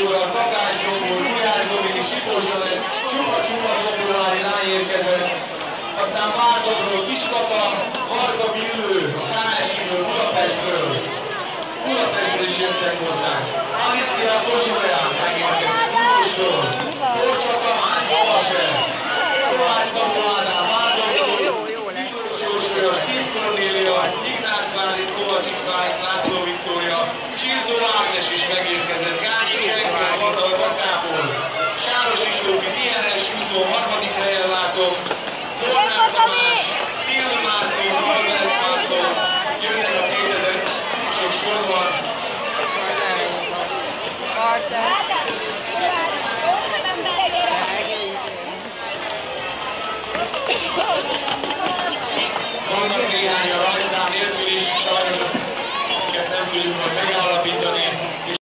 Dudar, Takács Zsombor, Gulyás Dominik, Sipos Alett, Csupa-Csupa Februári ráérkezett, aztán Vártokról Kiskata, Varga Villő, a Tánásidől, Budapestről. Budapestről is jöttek hozzánk. Alicia Kosoleán megérkezett, Lugosról, Borcsa Tamás, Balase, Kovács Szabó Ádám, Vártokról, Mikolos Jósolyos, Tim Cornélia, Ignác Bálint, Kovács István, László Viktória, Csírzó Ágnes is megérkezett, Thank you.